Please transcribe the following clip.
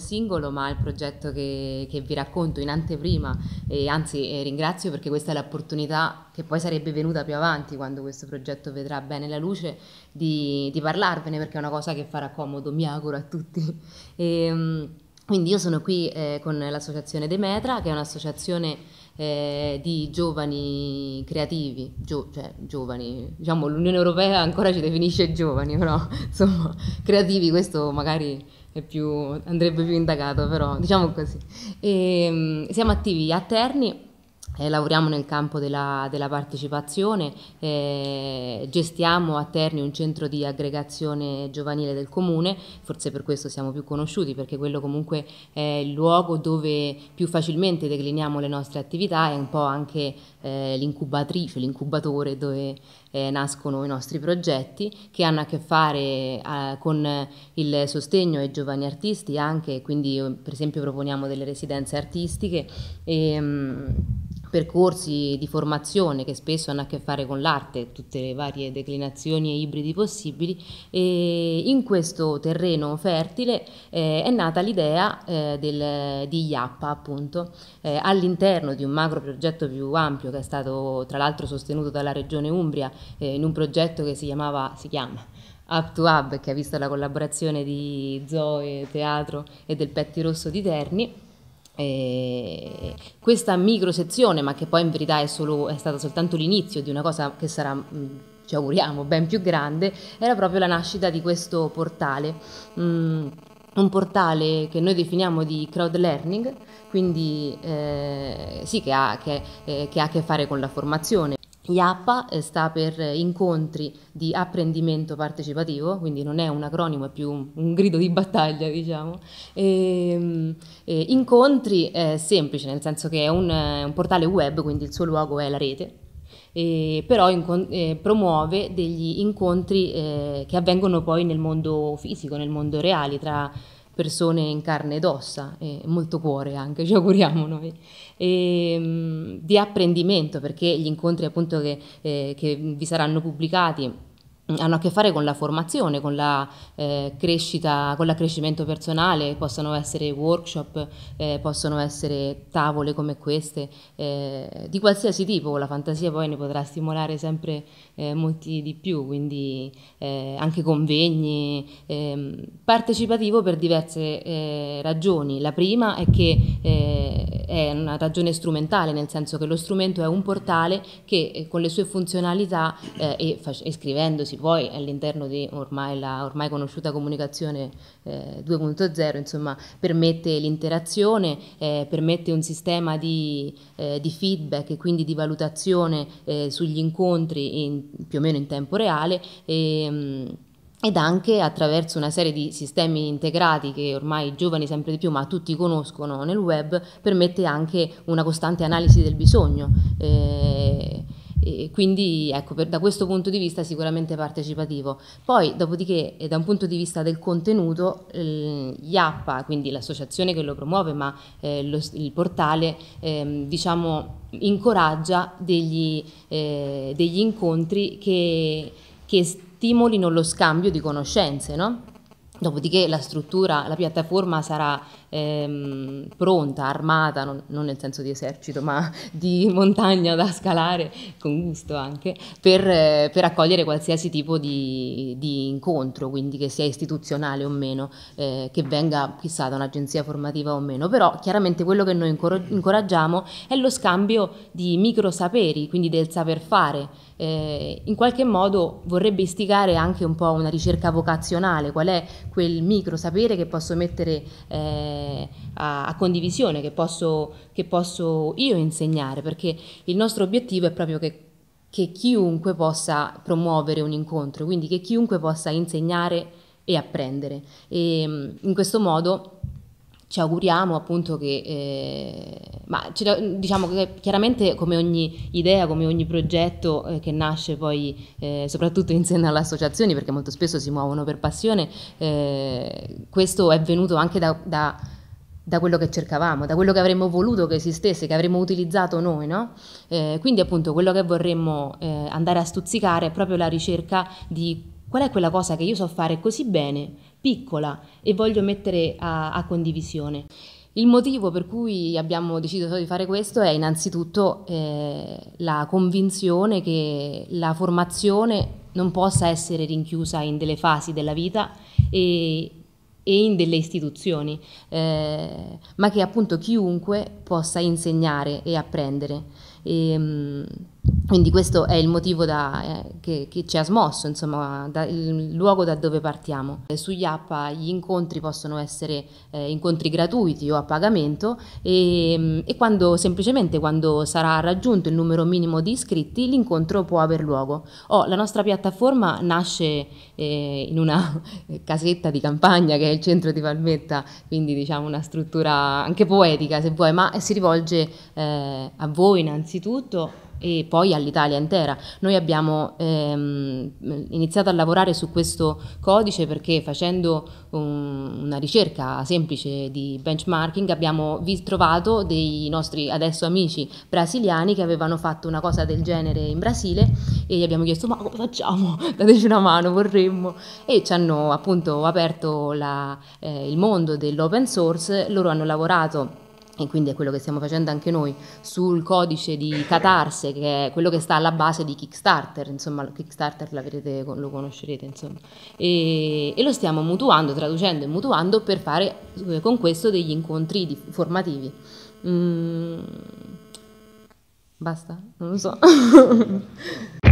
singolo, ma il progetto che, che vi racconto in anteprima e anzi eh, ringrazio perché questa è l'opportunità che poi sarebbe venuta più avanti quando questo progetto vedrà bene la luce di, di parlarvene perché è una cosa che farà comodo, mi auguro a tutti. E, ehm, quindi io sono qui eh, con l'associazione Demetra, che è un'associazione eh, di giovani creativi, gio- cioè giovani, diciamo l'Unione Europea ancora ci definisce giovani, però insomma creativi questo magari più, andrebbe più indagato, però diciamo così. E, um, siamo attivi a Terni eh, lavoriamo nel campo della, della partecipazione, eh, gestiamo a Terni un centro di aggregazione giovanile del comune, forse per questo siamo più conosciuti perché quello comunque è il luogo dove più facilmente decliniamo le nostre attività, è un po' anche eh, l'incubatrice, l'incubatore dove eh, nascono i nostri progetti che hanno a che fare eh, con il sostegno ai giovani artisti anche, quindi per esempio proponiamo delle residenze artistiche. E, mh, percorsi di formazione che spesso hanno a che fare con l'arte, tutte le varie declinazioni e ibridi possibili e in questo terreno fertile eh, è nata l'idea eh, del, di IAPPA appunto eh, all'interno di un macro progetto più ampio che è stato tra l'altro sostenuto dalla regione Umbria eh, in un progetto che si chiamava, si chiama Up to Hub che ha visto la collaborazione di Zoe Teatro e del Petti Rosso di Terni eh, questa micro sezione, ma che poi in verità è, solo, è stata soltanto l'inizio di una cosa che sarà, mh, ci auguriamo, ben più grande, era proprio la nascita di questo portale. Mh, un portale che noi definiamo di crowd learning, quindi eh, sì, che ha, che, eh, che ha a che fare con la formazione. IAPA eh, sta per incontri di apprendimento partecipativo, quindi non è un acronimo, è più un, grido di battaglia, diciamo. E, ehm, e incontri è semplice, nel senso che è un, un, portale web, quindi il suo luogo è la rete, però in, eh, promuove degli incontri eh, che avvengono poi nel mondo fisico, nel mondo reale, tra persone in carne ed ossa, e molto cuore anche, ci auguriamo noi, e, ehm, di apprendimento, perché gli incontri appunto che, eh, che vi saranno pubblicati hanno a che fare con la formazione, con la eh, crescita, con l'accrescimento personale, possono essere workshop, eh, possono essere tavole come queste, eh, di qualsiasi tipo, la fantasia poi ne potrà stimolare sempre eh, molti di più, quindi eh, anche convegni, ehm, partecipativo per diverse eh, ragioni. La prima è che è una ragione strumentale, nel senso che lo strumento è un portale che con le sue funzionalità e, e scrivendosi poi all'interno di ormai la ormai conosciuta comunicazione eh, 2.0, insomma, permette l'interazione, eh, permette un sistema di, eh, di, feedback e quindi di valutazione eh, sugli incontri in, più o meno in tempo reale. E, mh, ed anche attraverso una serie di sistemi integrati che ormai i giovani sempre di più, ma tutti conoscono nel web, permette anche una costante analisi del bisogno. Eh, e quindi ecco, per, da questo punto di vista sicuramente partecipativo. Poi, dopodiché, da un punto di vista del contenuto, eh, IAPPA, quindi l'associazione che lo promuove, ma eh, lo, il portale, eh, diciamo, incoraggia degli, eh, degli incontri che, che, stimolino lo scambio di conoscenze, no? Dopodiché la struttura, la piattaforma sarà ehm, pronta, armata, non, non, nel senso di esercito, ma di montagna da scalare, con gusto anche, per, eh, per accogliere qualsiasi tipo di, di, incontro, quindi che sia istituzionale o meno, eh, che venga chissà da un'agenzia formativa o meno. Però chiaramente quello che noi incoraggiamo è lo scambio di micro saperi, quindi del saper fare. Eh, in qualche modo vorrebbe istigare anche un po' una ricerca vocazionale, qual è quel micro sapere che posso mettere eh, a, a, condivisione che posso, che posso io insegnare, perché il nostro obiettivo è proprio che che chiunque possa promuovere un incontro, quindi che chiunque possa insegnare e apprendere. E mm, in questo modo ci auguriamo appunto che, eh, ma diciamo che chiaramente come ogni idea, come ogni progetto eh, che nasce poi eh, soprattutto in seno alle associazioni, perché molto spesso si muovono per passione, eh, questo è venuto anche da, da, da, quello che cercavamo, da quello che avremmo voluto che esistesse, che avremmo utilizzato noi, no? Eh, quindi appunto quello che vorremmo eh, andare a stuzzicare è proprio la ricerca di Qual è quella cosa che io so fare così bene, piccola, e voglio mettere a, a condivisione? Il motivo per cui abbiamo deciso di fare questo è innanzitutto eh, la convinzione che la formazione non possa essere rinchiusa in delle fasi della vita e, e in delle istituzioni, eh, ma che appunto chiunque possa insegnare e apprendere. E, ehm, quindi questo è il motivo da, eh, che, che, ci ha smosso, insomma, da, il luogo da dove partiamo. Eh, su Yappa gli incontri possono essere eh, incontri gratuiti o a pagamento e, ehm, e, quando, semplicemente quando sarà raggiunto il numero minimo di iscritti l'incontro può aver luogo. Oh, la nostra piattaforma nasce eh, in una casetta di campagna che è il centro di Palmetta, quindi diciamo una struttura anche poetica se vuoi, ma si rivolge eh, a voi innanzitutto e poi all'Italia intera. Noi abbiamo ehm, iniziato a lavorare su questo codice perché facendo un, una ricerca semplice di benchmarking abbiamo trovato dei nostri adesso amici brasiliani che avevano fatto una cosa del genere in Brasile e gli abbiamo chiesto ma come facciamo? Dateci una mano, vorremmo e ci hanno appunto aperto la, eh, il mondo dell'open source, loro hanno lavorato e quindi è quello che stiamo facendo anche noi, sul codice di Catarse, che è quello che sta alla base di Kickstarter, insomma Kickstarter lo conoscerete, insomma, e, e, lo stiamo mutuando, traducendo e mutuando per fare eh, con questo degli incontri di, formativi. Mm, basta? Non lo so.